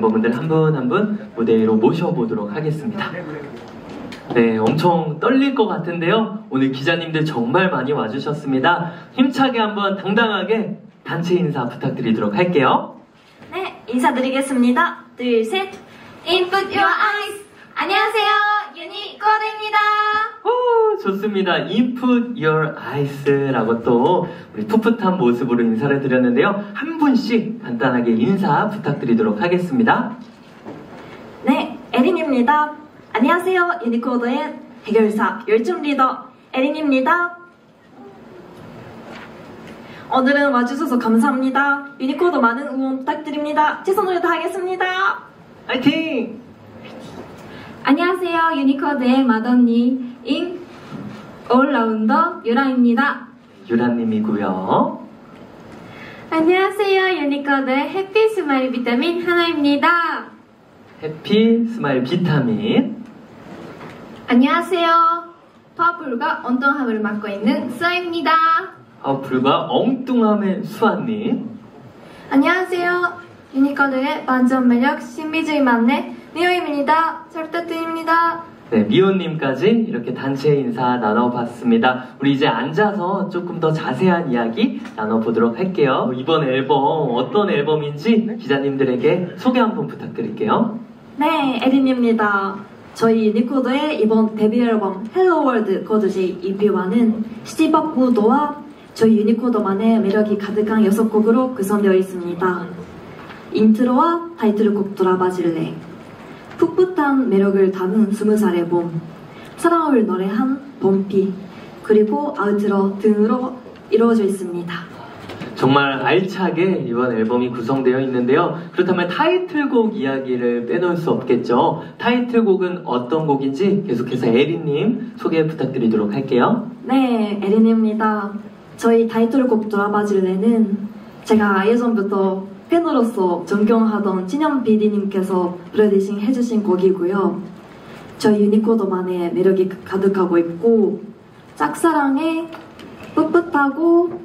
멤버분들 한 분 한 분 무대로 모셔보도록 하겠습니다. 네, 엄청 떨릴 것 같은데요. 오늘 기자님들 정말 많이 와주셨습니다. 힘차게 한번 당당하게 단체 인사 부탁드리도록 할게요. 네, 인사드리겠습니다. 둘, 셋. Input your eyes. 안녕하세요. 유니코드입니다. 오, 좋습니다. Input your eyes라고 또 우리 풋풋한 모습으로 인사를 드렸는데요. 한 분씩 간단하게 인사 부탁드리도록 하겠습니다. 네, 에린입니다. 안녕하세요. 유니코드의 해결사, 열정 리더, 에린입니다. 오늘은 와주셔서 감사합니다. 유니코드 많은 응원 부탁드립니다. 최선을 다하겠습니다. 화이팅! 안녕하세요. 유니코드의 맏언니 인 올라운더 유라입니다. 유라님이고요. 안녕하세요. 유니코드의 happy smile 비타민 하나입니다. Happy smile 비타민. 안녕하세요. Powerful과 엉뚱함을 맡고 있는 수아입니다. Powerful과 엉뚱함의 수아님. 안녕하세요. 유니코드의 완전 매력 신비주의 막내 미호입니다. 잘 부탁드립니다. 네, 미호님까지 이렇게 단체 인사 나눠봤습니다. 우리 이제 앉아서 조금 더 자세한 이야기 나눠보도록 할게요. 이번 앨범 어떤 앨범인지 기자님들에게 소개 한번 부탁드릴게요. 네, 에린입니다. 저희 유니코드의 이번 데뷔 앨범 헬로 월드 거두시 EP와는 시티팝 무도와 저희 유니코드만의 매력이 가득한 6곡으로 구성되어 있습니다. 인트로와 타이틀곡 돌아봐줄래 풋풋한 매력을 담은 20살 앨범 사랑을 노래한 범피 그리고 아우트로 등으로 이루어져 있습니다. 정말 알차게 이번 앨범이 구성되어 있는데요. 그렇다면 타이틀곡 이야기를 빼놓을 수 없겠죠. 타이틀곡은 어떤 곡인지 계속해서 에리님 소개 부탁드리도록 할게요. 네, 에린입니다. 저희 타이틀곡 돌아봐줄래는 제가 예전부터 팬으로서 존경하던 진현 PD님께서 프로듀싱 해주신 곡이고요. 저희 유니코드만의 매력이 가득하고 있고 짝사랑에 풋풋하고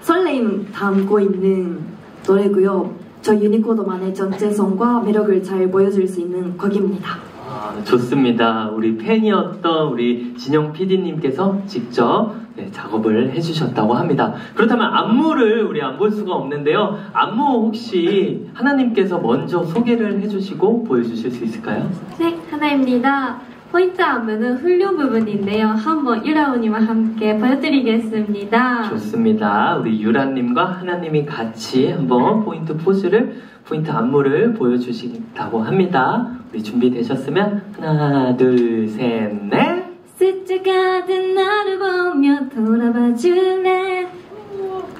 설레임 담고 있는 노래고요. 저희 유니코드만의 전체성과 매력을 잘 보여줄 수 있는 곡입니다. 아, 좋습니다. 우리 팬이었던 우리 진영 PD님께서 직접 네, 작업을 해주셨다고 합니다. 그렇다면 안무를 우리 안 볼 수가 없는데요. 안무 혹시 하나님께서 먼저 소개를 해주시고 보여주실 수 있을까요? 네, 하나입니다. 포인트 안무는 훌륭 부분인데요. 한번 유라우님과 함께 보여드리겠습니다. 좋습니다. 우리 유라님과 하나님이 같이 한번 포인트 포즈를, 포인트 안무를 보여주신다고 합니다. 우리 준비되셨으면 하나, 둘, 셋, 넷. 스쳐가던 나를 보며 돌아봐 줄래?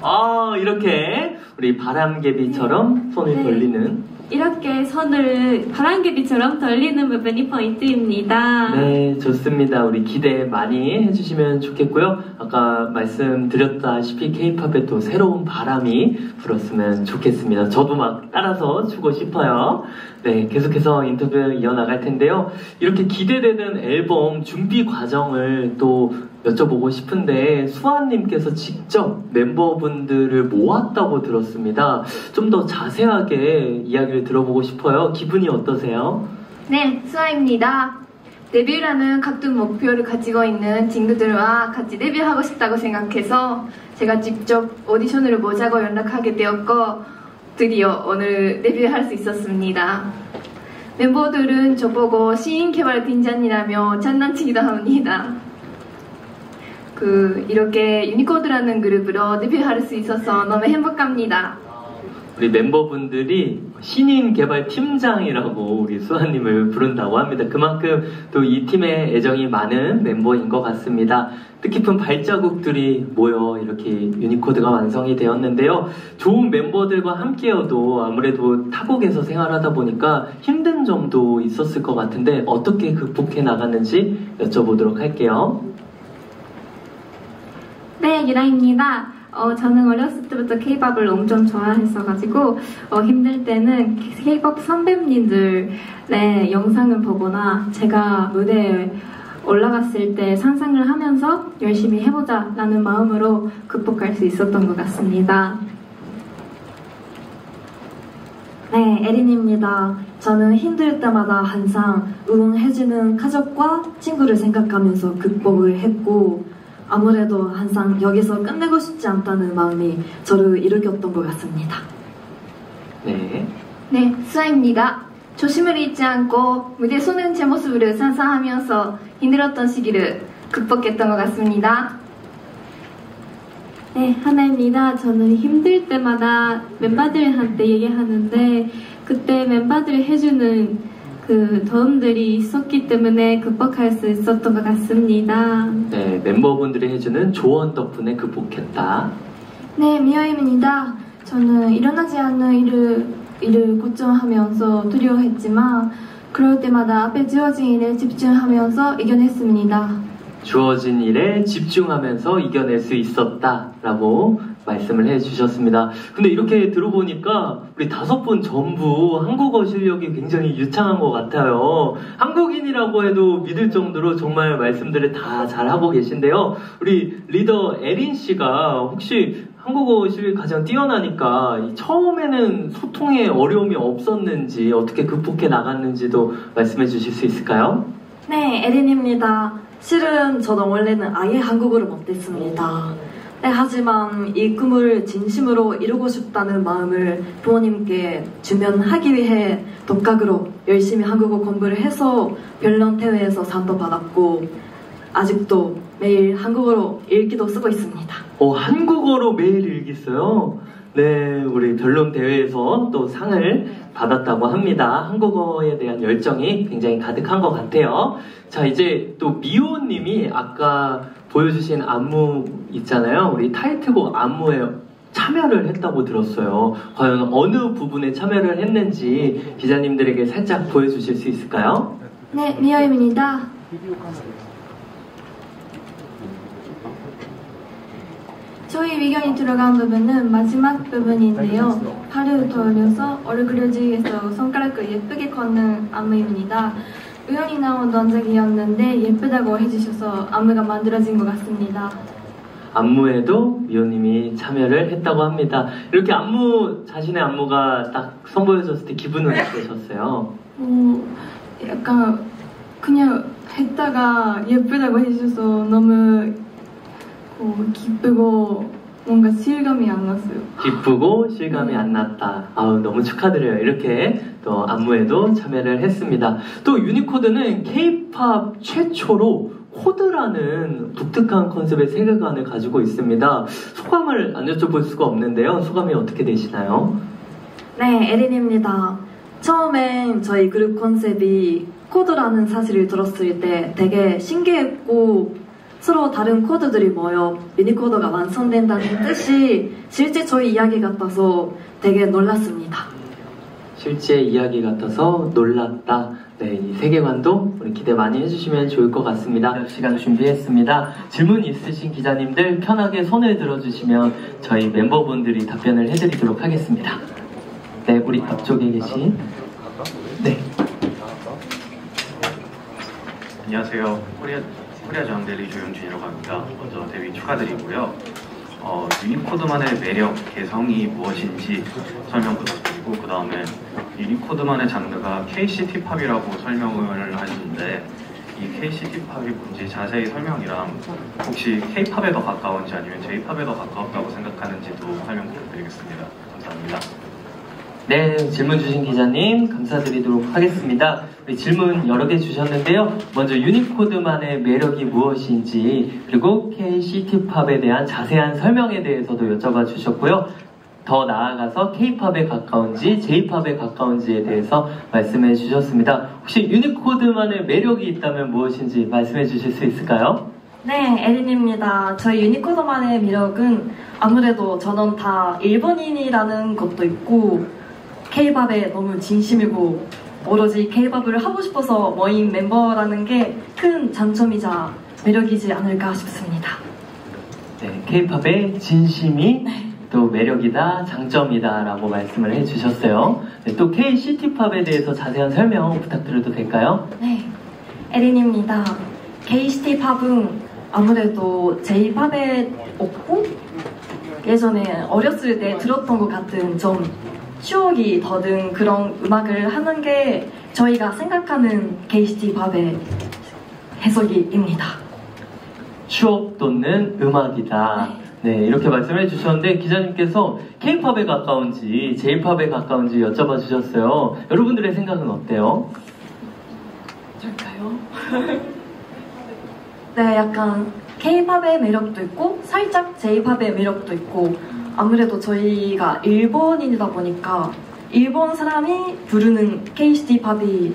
아, 이렇게 우리 바람개비처럼 손을 네. 돌리는 손을 바람개비처럼 돌리는 부분이 포인트입니다. 네, 좋습니다. 우리 기대 많이 해주시면 좋겠고요. 아까 말씀드렸다시피 케이팝에 또 새로운 바람이 불었으면 좋겠습니다. 저도 막 따라서 추고 싶어요. 네, 계속해서 인터뷰 이어나갈 텐데요. 이렇게 기대되는 앨범 준비 과정을 또 여쭤보고 싶은데 수아님께서 직접 멤버분들을 모았다고 들었습니다. 좀 더 자세하게 이야기를 들어보고 싶어요. 기분이 어떠세요? 네, 수아입니다. 데뷔라는 각종 목표를 가지고 있는 친구들과 같이 데뷔하고 싶다고 생각해서 제가 직접 오디션을 보자고 연락하게 되었고 드디어 오늘 데뷔할 수 있었습니다. 멤버들은 저보고 시인 개발 팀장이라며 장난치기도 합니다. 그 이렇게 유니코드라는 그룹으로 데뷔할 수 있어서 너무 행복합니다. 우리 멤버분들이 신인 개발 팀장이라고 우리 수아님을 부른다고 합니다. 그만큼 또 이 팀에 애정이 많은 멤버인 것 같습니다. 뜻깊은 발자국들이 모여 이렇게 유니코드가 완성이 되었는데요. 좋은 멤버들과 함께여도 아무래도 타국에서 생활하다 보니까 힘든 점도 있었을 것 같은데 어떻게 극복해 나갔는지 여쭤보도록 할게요. 네, 유라입니다. 어, 저는 어렸을 때부터 케이팝을 엄청 좋아했어가지고, 어, 힘들 때는 케이팝 선배님들의 영상을 보거나 제가 무대에 올라갔을 때 상상을 하면서 열심히 해보자 라는 마음으로 극복할 수 있었던 것 같습니다. 네, 에린입니다. 저는 힘들 때마다 항상 응원해주는 가족과 친구를 생각하면서 극복을 했고, 아무래도 항상 여기서 끝내고 싶지 않다는 마음이 저를 일으켰던 것 같습니다. 네. 네, 수아입니다. 조심을 잃지 않고 무대 서는 제 모습을 상상하면서 힘들었던 시기를 극복했던 것 같습니다. 네, 하나입니다. 저는 힘들 때마다 멤버들한테 얘기하는데 그때 멤버들이 해주는 그 도움들이 있었기 때문에 극복할 수 있었던 것 같습니다. 네, 멤버분들이 해주는 조언 덕분에 극복했다. 네, 미아입니다. 저는 일어나지 않는 일을, 일을 걱정하면서 두려워했지만 그럴 때마다 앞에 주어진 일에 집중하면서 이겨냈습니다. 주어진 일에 집중하면서 이겨낼 수 있었다라고 말씀을 해주셨습니다. 근데 이렇게 들어보니까 우리 다섯 분 전부 한국어 실력이 굉장히 유창한 것 같아요. 한국인이라고 해도 믿을 정도로 정말 말씀들을 다 잘하고 계신데요. 우리 리더 에린 씨가 혹시 한국어 실력이 가장 뛰어나니까 이 처음에는 소통에 어려움이 없었는지 어떻게 극복해 나갔는지도 말씀해 주실 수 있을까요? 네, 에린입니다. 실은 저는 원래는 아예 한국어를 못했습니다. 네, 하지만 이 꿈을 진심으로 이루고 싶다는 마음을 부모님께 주면하기 위해 독학으로 열심히 한국어 공부를 해서 별론 대회에서 상도 받았고 아직도 매일 한국어로 일기도 쓰고 있습니다. 어, 한국어로 매일 일기 써요. 네, 우리 변론 대회에서 또 상을 받았다고 합니다. 한국어에 대한 열정이 굉장히 가득한 것 같아요. 자, 이제 또 미호님이 아까 보여주신 안무 있잖아요. 우리 타이틀곡 안무에 참여를 했다고 들었어요. 과연 어느 부분에 참여를 했는지 기자님들에게 살짝 보여주실 수 있을까요? 네, 미아입니다. 저희 의견이 들어간 부분은 마지막 부분인데요. 팔을 돌려서 얼굴을 지위해서 손가락을 예쁘게 걷는 안무입니다. 우연히 나온 동작이었는데 예쁘다고 해주셔서 안무가 만들어진 것 같습니다. 안무에도 미호님이 참여를 했다고 합니다. 이렇게 안무, 자신의 안무가 딱 선보여졌을 때 기분은 어떠셨어요? 어, 약간 그냥 했다가 예쁘다고 해주셔서 너무 어, 기쁘고 뭔가 실감이 안 났어요. 기쁘고 실감이 안 났다. 아우, 너무 축하드려요. 이렇게 또 안무에도 참여를 했습니다. 또 유니코드는 K-팝 최초로 코드라는 독특한 컨셉의 세계관을 가지고 있습니다. 소감을 안 여쭤볼 수가 없는데요. 소감이 어떻게 되시나요? 네, 에린입니다. 처음엔 저희 그룹 컨셉이 코드라는 사실을 들었을 때 되게 신기했고 서로 다른 코드들이 모여 유니코드가 완성된다는 뜻이 실제 저희 이야기 같아서 되게 놀랐습니다. 실제 이야기 같아서 놀랐다. 네, 이 세계관도 우리 기대 많이 해주시면 좋을 것 같습니다. 시간 준비했습니다. 질문 있으신 기자님들 편하게 손을 들어주시면 저희 멤버분들이 답변을 해드리도록 하겠습니다. 네, 우리 앞쪽에 계신 네, 안녕하세요. 코리아, 코리아 저항델리 조영준이라고 합니다. 먼저 데뷔 축하드리고요. 어, 유니코드만의 매력, 개성이 무엇인지 설명 부탁드리고 그 다음에 유니코드만의 장르가 K-시티팝이라고 설명을 하시는데 이 K-시티팝이 뭔지 자세히 설명이랑 혹시 K-팝에 더 가까운지 아니면 J-팝에 더 가까웠다고 생각하는지도 설명 부탁드리겠습니다. 감사합니다. 네, 질문 주신 기자님 감사드리도록 하겠습니다. 질문 여러 개 주셨는데요. 먼저 유니코드만의 매력이 무엇인지 그리고 K-시티팝에 대한 자세한 설명에 대해서도 여쭤봐 주셨고요. 더 나아가서 K-팝에 가까운지 J-팝에 가까운지에 대해서 말씀해 주셨습니다. 혹시 유니코드만의 매력이 있다면 무엇인지 말씀해 주실 수 있을까요? 네, 에린입니다. 저희 유니코드만의 매력은 아무래도 저는 다 일본인이라는 것도 있고 K-팝에 너무 진심이고 오로지 K-팝을 하고 싶어서 모인 멤버라는 게 큰 장점이자 매력이지 않을까 싶습니다. 네, K-팝의 진심이 또 매력이다, 장점이다라고 말씀을 해주셨어요. 네, 또 KCT팝에 대해서 자세한 설명 부탁드려도 될까요? 네, 에린입니다. KCT 팝은 아무래도 J-팝에 없고 예전에 어렸을 때 들었던 것 같은 좀 추억이 더든 그런 음악을 하는 게 저희가 생각하는 KCT 밥의 해석입니다. 추억 돋는 음악이다. 네, 이렇게 말씀해 주셨는데 기자님께서 K-팝에 가까운지 J-팝에 가까운지 여쭤봐 주셨어요. 여러분들의 생각은 어때요? 될까요? 네, 약간 K-팝의 매력도 있고 살짝 J-팝의 매력도 있고 아무래도 저희가 일본인이다 보니까 일본 사람이 부르는 KCT 팝이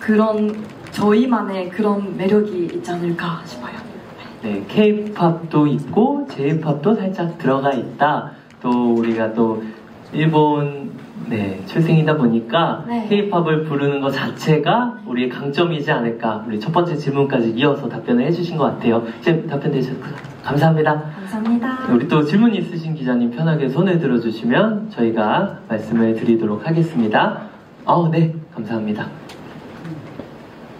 그런 저희만의 그런 매력이 있지 않을까 싶어요. 네, K-팝도 있고 J-팝도 살짝 들어가 있다. 또 우리가 또 일본 네, 출생이다 보니까 네. K-팝을 부르는 것 자체가 우리의 강점이지 않을까. 우리 첫 번째 질문까지 이어서 답변을 해주신 것 같아요. 이제 답변 되셨고 감사합니다. 감사합니다. 우리 또 질문 있으신 기자님 편하게 손을 들어주시면 저희가 말씀을 드리도록 하겠습니다. 어, 네, 감사합니다.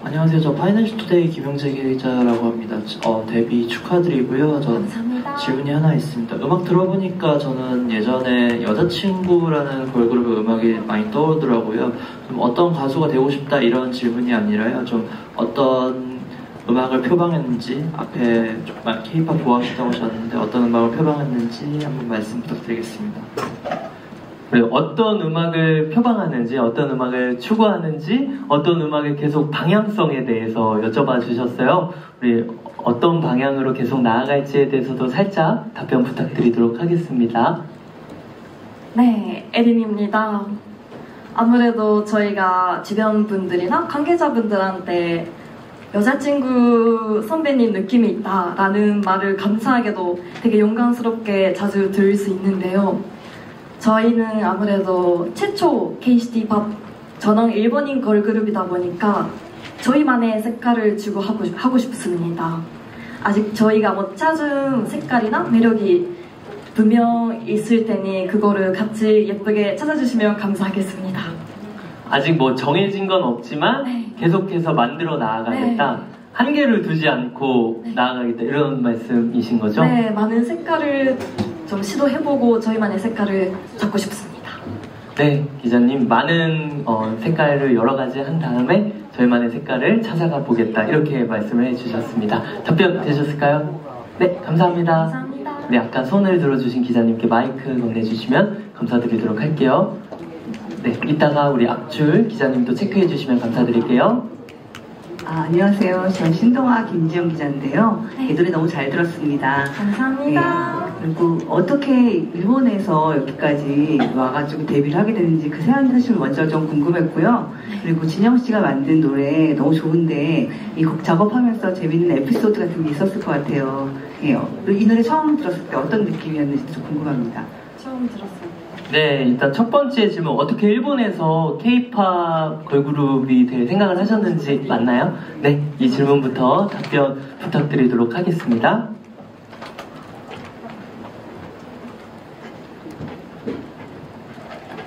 안녕하세요. 저 파이낸셜 투데이 김영재 기자라고 합니다. 어, 데뷔 축하드리고요. 저 감사합니다. 질문이 하나 있습니다. 음악 들어보니까 저는 예전에 여자친구라는 걸그룹의 음악이 많이 떠오르더라고요. 좀 어떤 가수가 되고 싶다 이런 질문이 아니라요. 좀 어떤 음악을 표방했는지 앞에 정말 K-팝 좋아하신다고 하셨는데 어떤 음악을 표방했는지 한번 말씀 부탁드리겠습니다. 우리 어떤 음악을 표방하는지, 어떤 음악을 추구하는지, 어떤 음악의 계속 방향성에 대해서 여쭤봐 주셨어요. 우리 어떤 방향으로 계속 나아갈지에 대해서도 살짝 답변 부탁드리도록 하겠습니다. 네, 에린입니다. 아무래도 저희가 주변 분들이나 관계자분들한테 여자친구 선배님 느낌이 있다라는 말을 감사하게도 되게 영광스럽게 자주 들을 수 있는데요. 저희는 아무래도 최초 KCT 팝 전원 일본인 걸그룹이다 보니까 저희만의 색깔을 주고 하고, 하고 싶습니다. 아직 저희가 못 찾은 색깔이나 매력이 분명 있을 테니 그거를 같이 예쁘게 찾아주시면 감사하겠습니다. 아직 뭐 정해진 건 없지만 네. 계속해서 만들어 나아가겠다. 한계를 두지 않고 네. 나아가겠다. 이런 말씀이신 거죠? 네, 많은 색깔을 좀 시도해보고 저희만의 색깔을 잡고 싶습니다. 네, 기자님 많은 어, 색깔을 여러 가지 한 다음에 저희만의 색깔을 찾아가 보겠다 이렇게 말씀을 해주셨습니다. 답변 되셨을까요? 네, 감사합니다. 감사합니다. 네, 아까 손을 들어주신 기자님께 마이크 건네주시면 감사드리도록 할게요. 네, 이따가 우리 앞줄 기자님도 체크해 주시면 감사드릴게요. 아, 안녕하세요. 전 신동아 김지영 기자인데요. 네. 이 노래 너무 잘 들었습니다. 감사합니다. 네. 그리고 어떻게 일본에서 여기까지 와가지고 데뷔를 하게 됐는지 그 사연이 사실 먼저 좀 궁금했고요. 그리고 진영 씨가 만든 노래 너무 좋은데 이 곡 작업하면서 재밌는 에피소드 같은 게 있었을 것 같아요. 예, 이 노래 처음 들었을 때 어떤 느낌이었는지 좀 궁금합니다. 처음 들었어요. 네, 일단 첫 번째 질문 어떻게 일본에서 K-팝 걸그룹이 될 생각을 하셨는지 맞나요? 네, 이 질문부터 답변 부탁드리도록 하겠습니다.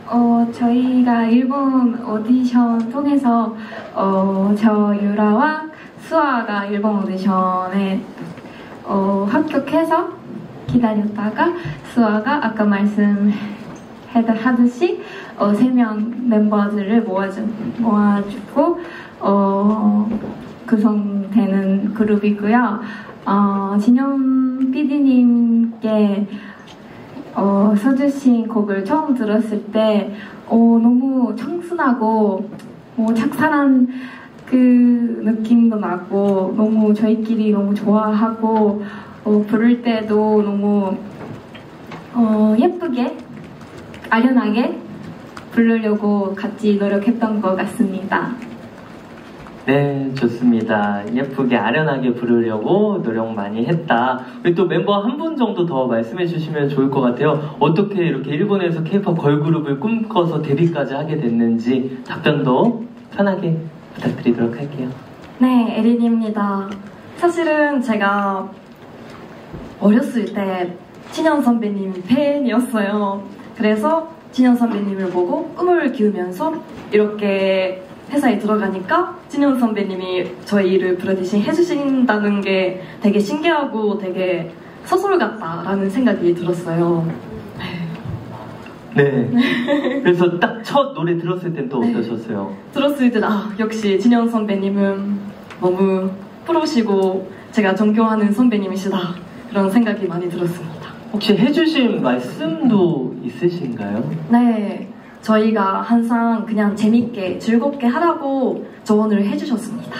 어, 저희가 일본 오디션 통해서 어, 저 유라와 수아가 일본 오디션에 어, 합격해서 기다렸다가 수아가 아까 말씀 하듯이 어, 세명 멤버들을 모아주, 모아주고 어, 구성되는 그룹이고요. 어, 진영 PD님께 어, 써주신 곡을 처음 들었을 때 어, 너무 청순하고 어, 착살한 그 느낌도 나고 너무 저희끼리 너무 좋아하고 어, 부를 때도 너무 어, 예쁘게 아련하게 부르려고 같이 노력했던 것 같습니다. 네, 좋습니다. 예쁘게 아련하게 부르려고 노력 많이 했다. 우리 또 멤버 한 분 정도 더 말씀해 주시면 좋을 것 같아요. 어떻게 이렇게 일본에서 K-pop 걸그룹을 꿈꿔서 데뷔까지 하게 됐는지 답변도 편하게 부탁드리도록 할게요. 네, 에린입니다. 사실은 제가 어렸을 때 진현 선배님 팬이었어요. 그래서 진현 선배님을 보고 꿈을 키우면서 이렇게 회사에 들어가니까 진현 선배님이 저희를 브라디싱 해주신다는 게 되게 신기하고 되게 서술 같다라는 생각이 들었어요. 네. 그래서 딱 첫 노래 들었을 땐또 네. 어떠셨어요? 들었을 때, 아, 역시 진영 선배님은 너무 프로시고 제가 존경하는 선배님이시다. 그런 생각이 많이 들었습니다. 혹시 해주신 말씀도 있으신가요? 네, 저희가 항상 그냥 재밌게 즐겁게 하라고 조언을 해주셨습니다.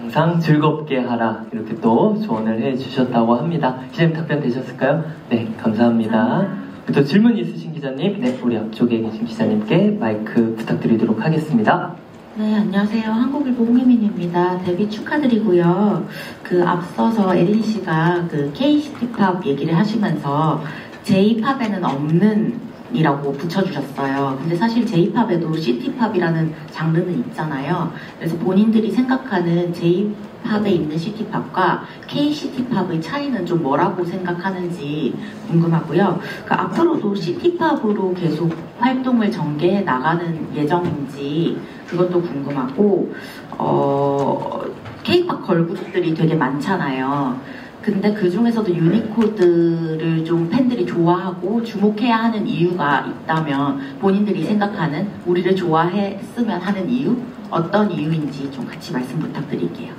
항상 즐겁게 하라 이렇게 또 조언을 해주셨다고 합니다. 기자님 답변 되셨을까요? 네, 감사합니다. 또 질문 있으신 기자님, 네, 우리 앞쪽에 계신 기자님께 마이크 부탁드리도록 하겠습니다. 네, 안녕하세요. 한국일보 홍혜민입니다. 데뷔 축하드리고요. 그 앞서서 에린 씨가 그 K-시티팝 얘기를 하시면서 J-팝에는 없는 이라고 붙여주셨어요. 근데 사실 J-팝에도 시티팝이라는 장르는 있잖아요. 그래서 본인들이 생각하는 J-팝에 있는 시티팝과 K-시티팝의 차이는 좀 뭐라고 생각하는지 궁금하고요. 그 앞으로도 시티팝으로 계속 활동을 전개해 나가는 예정인지 그것도 궁금하고 어 K-팝 걸그룹들이 되게 많잖아요. 근데 그 중에서도 유니코드를 좀 팬들이 좋아하고 주목해야 하는 이유가 있다면 본인들이 생각하는 우리를 좋아했으면 하는 이유 어떤 이유인지 좀 같이 말씀 부탁드릴게요.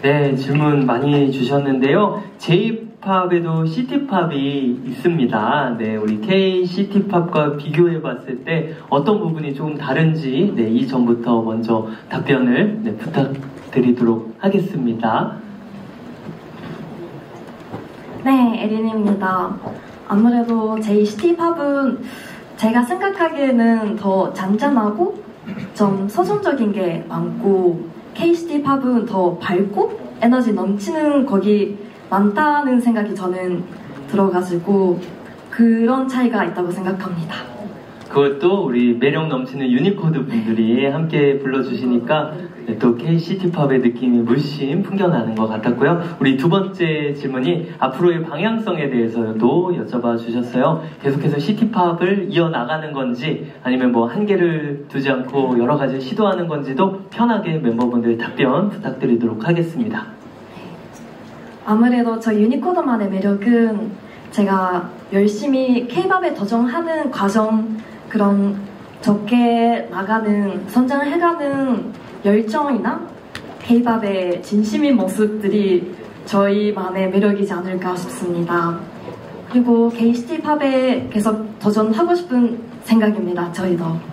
네, 질문 많이 주셨는데요. J- 팝에도 시티팝이 있습니다. 네, 우리 K-시티팝과 비교해 봤을 때 어떤 부분이 조금 다른지 네, 이전부터 먼저 답변을 네, 부탁드리도록 하겠습니다. 네, 에린입니다. 아무래도 J-시티팝은 제가 생각하기에는 더 잔잔하고 좀 서정적인 게 많고 K-시티팝은 더 밝고 에너지 넘치는 곡이 많다는 생각이 저는 들어가지고 그런 차이가 있다고 생각합니다. 그것도 우리 매력 넘치는 유니코드 분들이 함께 불러주시니까 네, 또 K-시티팝의 느낌이 물씬 풍겨나는 것 같았고요. 우리 두 번째 질문이 앞으로의 방향성에 대해서도 여쭤봐 주셨어요. 계속해서 시티팝을 이어나가는 건지 아니면 뭐 한계를 두지 않고 여러 가지 시도하는 건지도 편하게 멤버분들 답변 부탁드리도록 하겠습니다. 아무래도 저 유니코드만의 매력은 제가 열심히 K-팝에 도전하는 과정 그런 적게 나가는 성장해가는 열정이나 K-팝의 진심인 모습들이 저희만의 매력이지 않을까 싶습니다. 그리고 K-시티팝에 계속 도전하고 싶은 생각입니다. 저희도.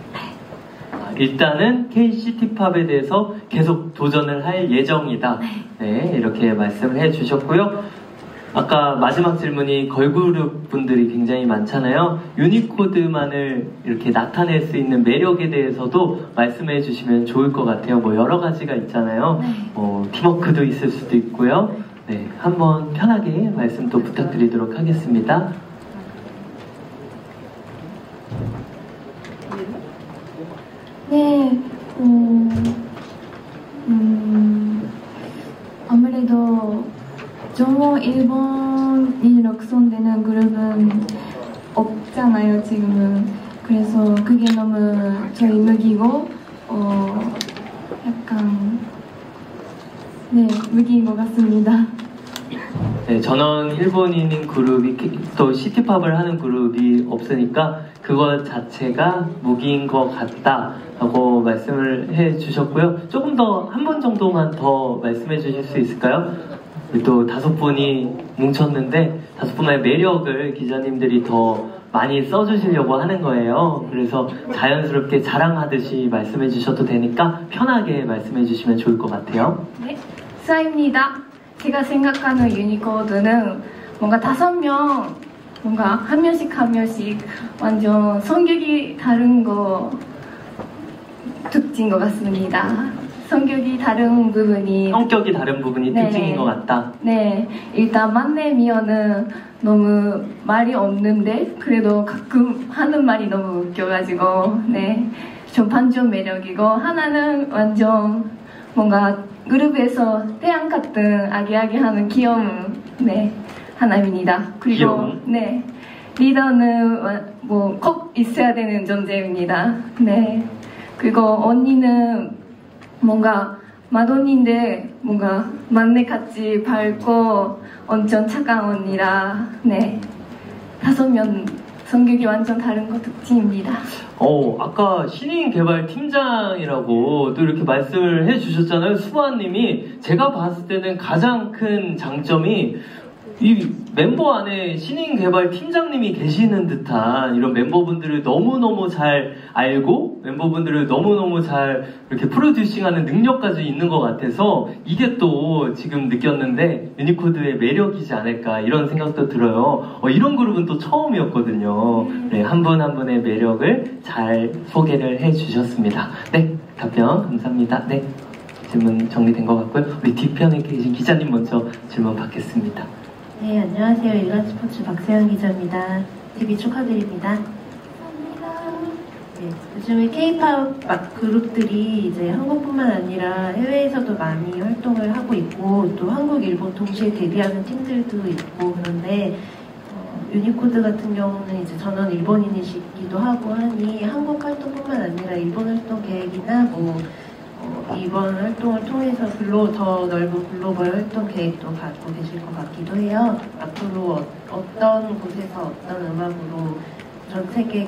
일단은 K-시티팝에 대해서 계속 도전을 할 예정이다. 네, 이렇게 말씀을 해 주셨고요. 아까 마지막 질문이 걸그룹 분들이 굉장히 많잖아요. 유니코드만을 이렇게 나타낼 수 있는 매력에 대해서도 말씀해 주시면 좋을 것 같아요. 뭐 여러 가지가 있잖아요. 뭐 팀워크도 있을 수도 있고요. 네, 한번 편하게 말씀 또 부탁드리도록 하겠습니다. 네, 음, 음, 아무래도 정호 일본인으로 구성되는 그룹은 없잖아요, 지금은. 그래서 그게 너무 저희 무기고, 어, 약간, 네, 무기인 것 같습니다. 네, 전원 일본인인 그룹이 또 시티팝을 하는 그룹이 없으니까 그것 자체가 무기인 것 같다라고 말씀을 해 주셨고요. 조금 더 한 번 정도만 더 말씀해 주실 수 있을까요? 또 다섯 분이 뭉쳤는데 다섯 분의 매력을 기자님들이 더 많이 써주시려고 하는 거예요. 그래서 자연스럽게 자랑하듯이 말씀해 주셔도 되니까 편하게 말씀해 주시면 좋을 것 같아요. 네, 수아입니다. 제가 생각하는 유니코드는 뭔가 다섯 명, 뭔가 한 명씩 한 명씩 완전 성격이 다른 거 특징인 것 같습니다. 성격이 다른 부분이 성격이 다른 부분이 네. 특징인 것 같다. 네, 일단 만내미어는 너무 말이 없는데 그래도 가끔 하는 말이 너무 웃겨가지고 네, 좀 반전 매력이고 하나는 완전 뭔가 그룹에서 태양 같은 아기아기하는 귀여움 네 하나입니다. 그리고 귀여움. 네 리더는 뭐 꼭 있어야 되는 존재입니다. 네 그리고 언니는 뭔가 맏언니인데 뭔가 막내같이 밝고 엄청 착한 언니라 네 다섯 명 성격이 완전 다른 것 특징입니다. 어, 아까 신인 개발 팀장이라고 또 이렇게 말씀을 해 주셨잖아요. 수아님이 제가 봤을 때는 가장 큰 장점이 이 멤버 안에 신인 개발 팀장님이 계시는 듯한 이런 멤버분들을 너무너무 잘 알고 멤버분들을 너무너무 잘 이렇게 프로듀싱하는 능력까지 있는 것 같아서 이게 또 지금 느꼈는데 유니코드의 매력이지 않을까 이런 생각도 들어요. 어, 이런 그룹은 또 처음이었거든요. 네, 한 분 한 분의 매력을 잘 소개를 해 주셨습니다. 네, 답변 감사합니다. 네. 질문 정리된 것 같고요. 우리 뒤편에 계신 기자님 먼저 질문 받겠습니다. 네, 안녕하세요. 일간 스포츠 박세영 기자입니다. 데뷔 축하드립니다. 네, 요즘에 K-팝 막 그룹들이 이제 한국뿐만 아니라 해외에서도 많이 활동을 하고 있고 또 한국, 일본 동시에 데뷔하는 팀들도 있고 그런데 어, 유니코드 같은 경우는 이제 전원 일본인이시기도 하고 하니 한국 활동뿐만 아니라 일본 활동 계획이나 뭐 어, 이번 활동을 통해서 글로 더 넓은 글로벌 활동 계획도 갖고 계실 것 같기도 해요. 앞으로 어떤 곳에서 어떤 음악으로 전 세계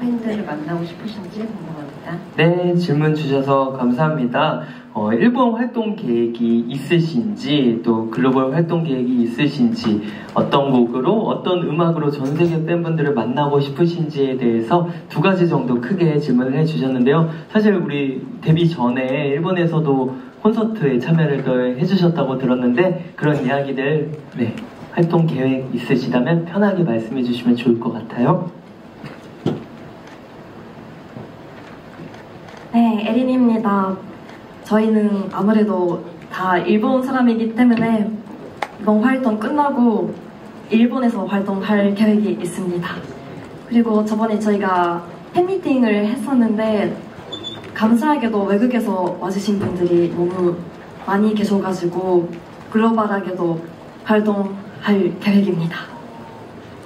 팬들을 만나고 싶으신지 궁금합니다. 네, 질문 주셔서 감사합니다. 어, 일본 활동 계획이 있으신지, 또 글로벌 활동 계획이 있으신지, 어떤 곡으로, 어떤 음악으로 전 세계 팬분들을 만나고 싶으신지에 대해서 두 가지 정도 크게 질문을 해 주셨는데요. 사실 우리 데뷔 전에 일본에서도 콘서트에 참여를 또 해주셨다고 들었는데, 그런 이야기들, 네, 활동 계획 있으시다면 편하게 말씀해 주시면 좋을 것 같아요. 네, 에린입니다. 저희는 아무래도 다 일본 사람이기 때문에 이번 활동 끝나고 일본에서 활동할 계획이 있습니다. 그리고 저번에 저희가 팬미팅을 했었는데 감사하게도 외국에서 와주신 분들이 너무 많이 계셔가지고 글로벌하게도 활동할 계획입니다.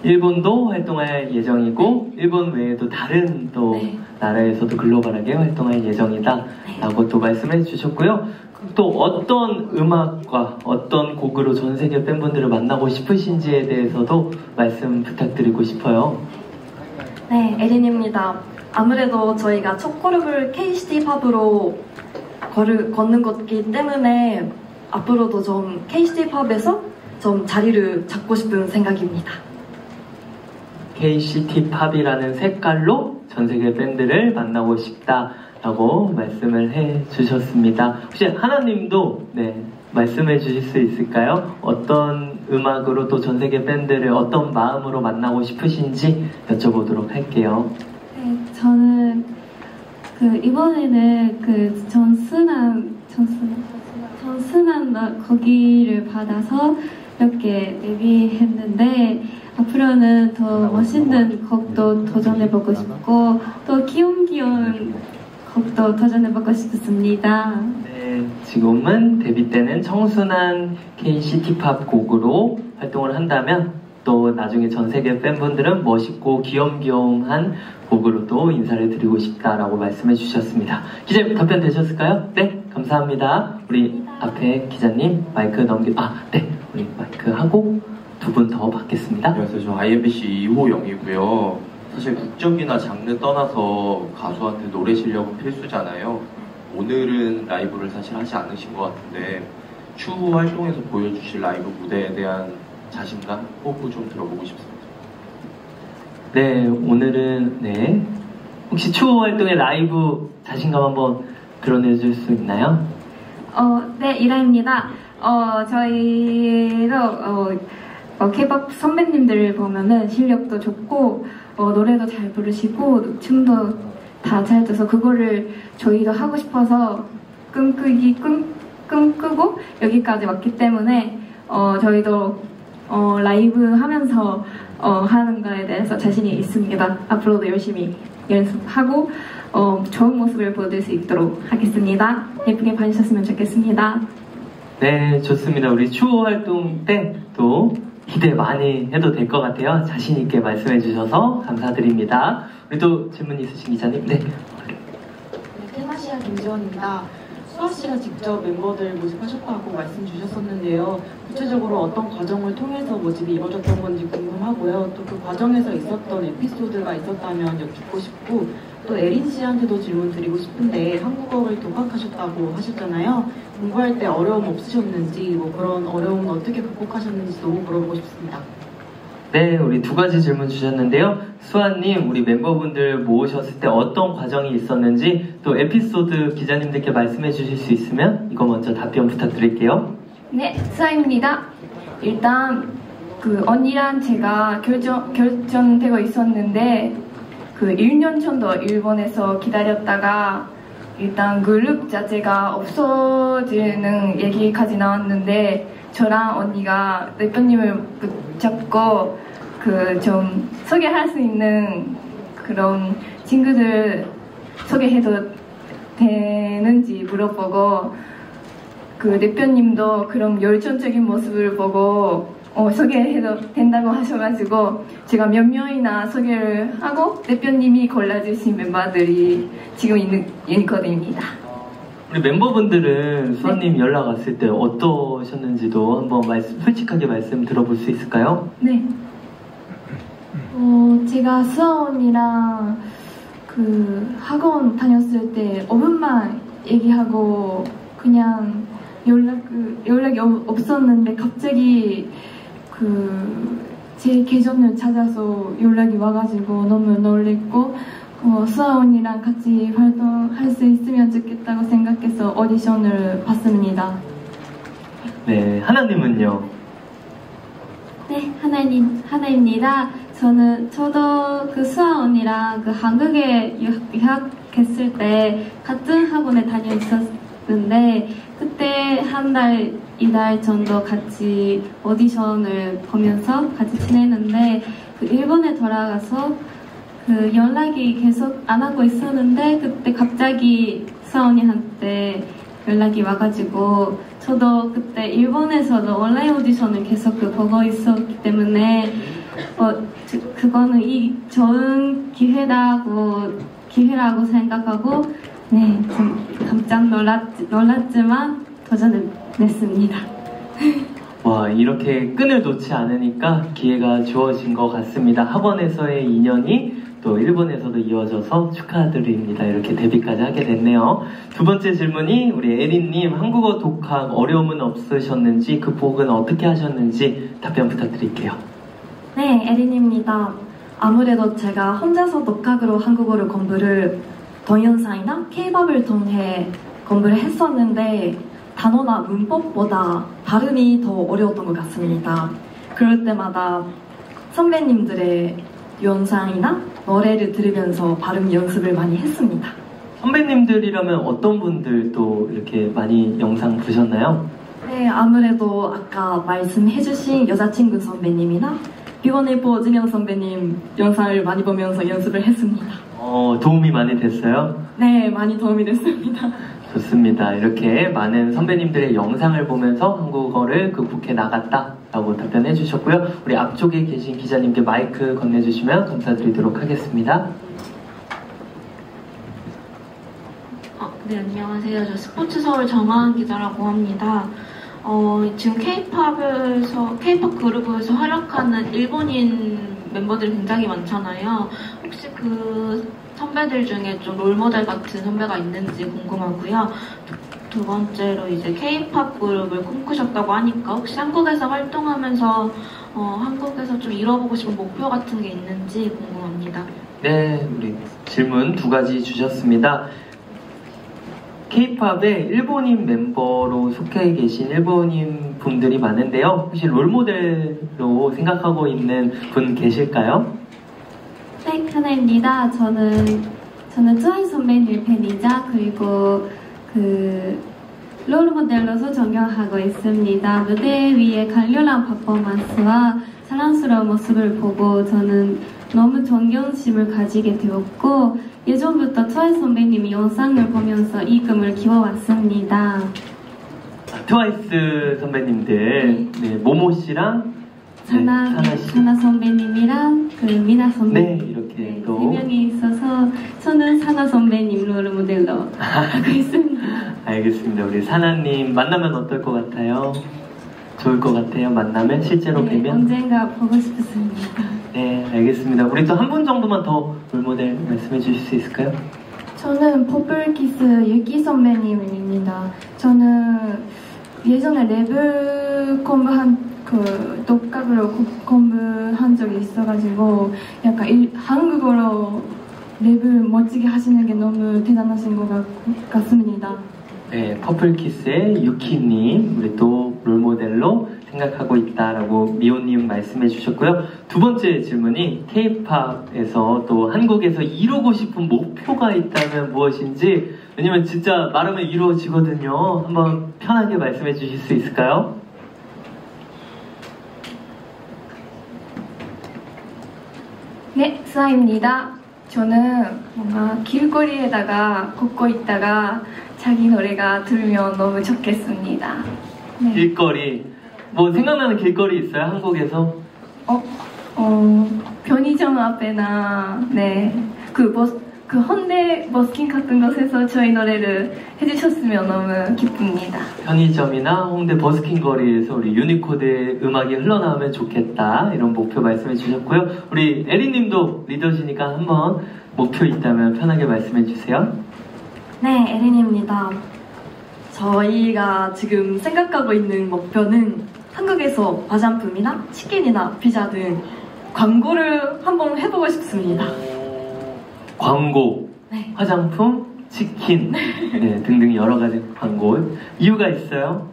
일본도 활동할 예정이고 일본 외에도 다른 또 네. 나라에서도 글로벌하게 활동할 예정이다라고 또 말씀해 주셨고요. 또 어떤 음악과 어떤 곡으로 전 세계 팬분들을 만나고 싶으신지에 대해서도 말씀 부탁드리고 싶어요. 네, 에린입니다. 아무래도 저희가 첫 걸음을 KCD 팝으로 걸을, 걷는 것이기 때문에 앞으로도 좀 KCD 팝에서 좀 자리를 잡고 싶은 생각입니다. KCT 팝이라는 색깔로 전 세계 팬들을 만나고 싶다라고 말씀을 해 주셨습니다. 혹시 하나님도 네, 말씀해 주실 수 있을까요? 어떤 음악으로 또 전 세계 팬들을 어떤 마음으로 만나고 싶으신지 여쭤보도록 할게요. 네, 저는 그 이번에는 그 전순한 전순 전순한 나- 거기를 받아서 이렇게 데뷔했는데 앞으로는 더 멋있는 곡도 도전해보고 싶고 또 귀염귀여운 곡도 도전해보고 싶습니다. 네, 지금은 데뷔 때는 청순한 KCT 팝 곡으로 활동을 한다면 또 나중에 전 세계 팬분들은 멋있고 귀염귀염한 곡으로 또 인사를 드리고 싶다라고 말씀해 주셨습니다. 기자님 답변 되셨을까요? 네, 감사합니다. 우리 앞에 기자님 마이크 넘기, 아, 네, 우리 마이크 하고 두 분 더 받겠습니다. 안녕하세요. 저 IMBC 이호영이고요. 사실 국적이나 장르 떠나서 가수한테 노래 실력은 필수잖아요. 오늘은 라이브를 사실 하지 않으신 것 같은데 추후 활동에서 보여주실 라이브 무대에 대한 자신감, 호흡을 좀 들어보고 싶습니다. 네, 오늘은 네 혹시 추후 활동의 라이브 자신감 한번 드러내줄 수 있나요? 어, 네, 이라입니다. 어, 저희도, 어, 어, K-pop 선배님들 보면은 실력도 좋고, 어, 노래도 잘 부르시고, 춤도 다잘 돼서 그거를 저희도 하고 싶어서 꿈꾸기, 꿈, 꿈꾸고 여기까지 왔기 때문에, 어, 저희도, 어, 라이브 하면서, 어, 하는 거에 대해서 자신이 있습니다. 앞으로도 열심히 연습하고, 어, 좋은 모습을 보여드릴 수 있도록 하겠습니다. 예쁘게 봐주셨으면 좋겠습니다. 네, 좋습니다. 우리 추후 활동 때 또 기대 많이 해도 될 것 같아요. 자신 있게 말씀해 주셔서 감사드립니다. 우리 또 질문 있으신 기자님, 네. 테마시아 김지원입니다. 수아 씨가 직접 멤버들 모집하셨다고 말씀 주셨었는데요. 구체적으로 어떤 과정을 통해서 모집이 이루어졌던 건지 궁금하고요. 또 그 과정에서 있었던 에피소드가 있었다면 여쭙고 싶고 또 에린 씨한테도 질문 드리고 싶은데 한국어를 독학하셨다고 하셨잖아요. 공부할 때 어려움 없으셨는지 뭐 그런 어려움은 어떻게 극복하셨는지도 물어보고 싶습니다. 네, 우리 두 가지 질문 주셨는데요. 수아님, 우리 멤버분들 모으셨을 때 어떤 과정이 있었는지 또 에피소드 기자님들께 말씀해 주실 수 있으면 이거 먼저 답변 부탁드릴게요. 네, 수아입니다. 일단 그 언니랑 제가 결정 결정되고 있었는데 그 1년 정도 일본에서 기다렸다가 일단 그룹 자체가 없어지는 얘기까지 나왔는데 저랑 언니가 대표님을 붙잡고 그 좀 소개할 수 있는 그런 친구들 소개해도 되는지 물어보고 그 대표님도 그런 열정적인 모습을 보고 어, 소개해도 된다고 하셔가지고 제가 몇 명이나 소개를 하고 대표님이 골라주신 멤버들이 지금 있는 있거든입니다. 우리 멤버분들은 수아님 연락 왔을 때 어떠셨는지도 한번 말씀, 솔직하게 말씀 들어볼 수 있을까요? 네. 어, 제가 수아 언니랑 그 학원 다녔을 때 5분만 얘기하고 그냥 연락 그 연락이 없- 없었는데 갑자기 그 제 계정을 찾아서 연락이 와가지고 너무 놀랬고 어, 수아 언니랑 같이 활동할 수 있으면 좋겠다고 생각해서 오디션을 봤습니다. 네, 하나님은요? 네, 하나님, 하나입니다. 저는, 저도 그 수아 언니랑 그 한국에 유학, 유학했을 때 같은 학원에 다녀 있었는데, 그때 한 달, 이달 정도 같이 오디션을 보면서 같이 지내는데, 그 일본에 돌아가서 그 연락이 계속 안 하고 있었는데, 그때 갑자기 언니한테 연락이 와가지고 저도 그때 일본에서도 온라인 오디션을 계속 그 보고 있었기 때문에 어, 그- 그거는 이 좋은 기회라고 기회라고 생각하고 네, 좀 깜짝 놀랐, 놀랐지만 도전을 냈습니다. 와, 이렇게 끈을 놓지 않으니까 기회가 주어진 것 같습니다. 학원에서의 인연이 또 일본에서도 이어져서 축하드립니다. 이렇게 데뷔까지 하게 됐네요. 두 번째 질문이 우리 에린님 한국어 독학 어려움은 없으셨는지 극복은 어떻게 하셨는지 답변 부탁드릴게요. 네, 에린입니다. 아무래도 제가 혼자서 독학으로 한국어를 공부를 동영상이나 케이팝을 통해 공부를 했었는데 단어나 문법보다 발음이 더 어려웠던 것 같습니다. 그럴 때마다 선배님들의 영상이나 노래를 들으면서 발음 연습을 많이 했습니다. 선배님들이라면 어떤 분들 또 이렇게 많이 영상 보셨나요? 네, 아무래도 아까 말씀해주신 여자친구 선배님이나 비원일보 진영 선배님 영상을 많이 보면서 연습을 했습니다. 어, 도움이 많이 됐어요? 네, 많이 도움이 됐습니다. 좋습니다. 이렇게 많은 선배님들의 영상을 보면서 한국어를 극복해 나갔다라고 답변해 주셨고요. 우리 앞쪽에 계신 기자님께 마이크 건네주시면 감사드리도록 하겠습니다. 어, 네, 안녕하세요. 저 스포츠 서울 정하은 기자라고 합니다. 어, 지금 케이팝에서, 케이팝 그룹에서 활약하는 일본인 멤버들이 굉장히 많잖아요. 혹시 그 선배들 중에 좀 롤모델 같은 선배가 있는지 궁금하고요. 두, 두 번째로 이제 케이팝 그룹을 꿈꾸셨다고 하니까 혹시 한국에서 활동하면서 어, 한국에서 좀 이뤄보고 싶은 목표 같은 게 있는지 궁금합니다. 네, 우리 질문 두 가지 주셨습니다. K-팝의 일본인 멤버로 속해 계신 일본인 분들이 많은데요. 혹시 롤모델로 생각하고 있는 분 계실까요? 네, 하나입니다. 저는 저는 트와이스 선배님 팬이자 그리고 그 롤모델로서 존경하고 있습니다. 무대 위에 강렬한 퍼포먼스와 사랑스러운 모습을 보고 저는 너무 존경심을 가지게 되었고 예전부터 트와이스 선배님 영상을 보면서 이 꿈을 키워왔습니다. 트와이스 선배님들, 네, 모모 씨랑 사나, 네, 사나 선배님이랑 그 미나 선배님 네, 이렇게 세또 명이 있어서 저는 사나 선배님 롤 모델로 하고 있습니다. 알겠습니다. 우리 사나님 만나면 어떨 것 같아요? 좋을 것 같아요. 만나면 실제로 네, 뵈면. 언젠가 보고 싶습니다. 네, 알겠습니다. 우리 또 한 분 정도만 더 롤모델 말씀해 주실 수 있을까요? 저는 퍼플키스 유키 선배님입니다. 저는 예전에 랩을 공부한 그 독학으로 고- 공부한 적이 있어가지고 약간 일- 한국어로 랩을 멋지게 하시는 게 너무 대단하신 것 같, 같습니다. 네, 퍼플키스의 유키님, 우리 또 롤모델로 생각하고 있다라고 미호님 말씀해 주셨고요. 두 번째 질문이 K-팝에서 또 한국에서 이루고 싶은 목표가 있다면 무엇인지, 왜냐면 진짜 말하면 이루어지거든요. 한번 편하게 말씀해 주실 수 있을까요? 네, 수아입니다. 저는 뭔가 길거리에다가 걷고 있다가 자기 노래가 들으면 너무 좋겠습니다. 네. 길거리. 뭐 생각나는 길거리 있어요? 한국에서? 어, 편의점 앞에나, 네, 그 버스, 그 홍대 버스킹 같은 곳에서 저희 노래를 해주셨으면 너무 기쁩니다. 편의점이나 홍대 버스킹 거리에서 우리 유니코드의 음악이 흘러나오면 좋겠다 이런 목표 말씀해 주셨고요. 우리 에리님도 리더시니까 한번 목표 있다면 편하게 말씀해 주세요. 네, 에린입니다. 저희가 지금 생각하고 있는 목표는 한국에서 화장품이나 치킨이나 피자 등 광고를 한번 해보고 싶습니다. 광고, 화장품, 치킨 네, 등등 여러 가지 광고 이유가 있어요.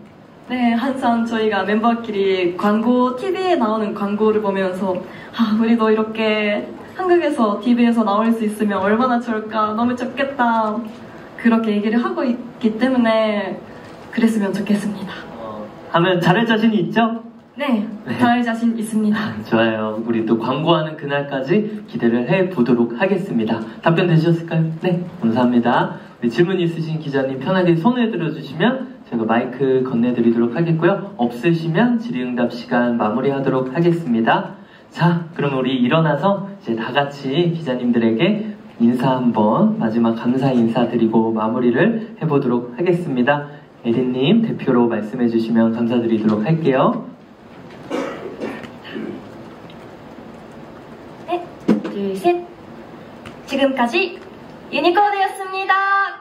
네, 항상 저희가 멤버끼리 광고, TV에 나오는 광고를 보면서, 아, 우리도 이렇게 한국에서 TV에서 나올 수 있으면 얼마나 좋을까, 너무 좋겠다. 그렇게 얘기를 하고 있기 때문에 그랬으면 좋겠습니다. 하면 잘할 자신이 있죠? 네, 잘 자신 있습니다. 좋아요. 우리 또 광고하는 그날까지 기대를 해 보도록 하겠습니다. 답변 되셨을까요? 네, 감사합니다. 우리 질문 있으신 기자님 편하게 손을 들어주시면 제가 마이크 건네드리도록 하겠고요. 없으시면 질의응답 시간 마무리하도록 하겠습니다. 자, 그럼 우리 일어나서 이제 다 같이 기자님들에게 인사 한번 마지막 감사 인사드리고 마무리를 해보도록 하겠습니다. 에린님 대표로 말씀해 주시면 감사드리도록 할게요. 둘, 셋. 지금까지 유니코드였습니다.